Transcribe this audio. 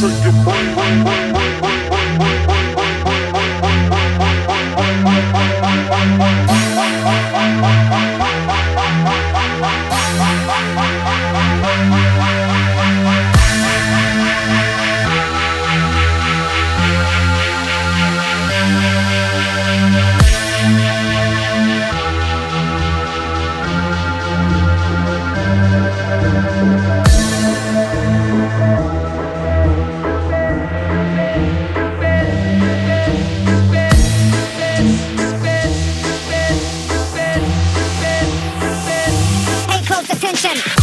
take your brain. attention.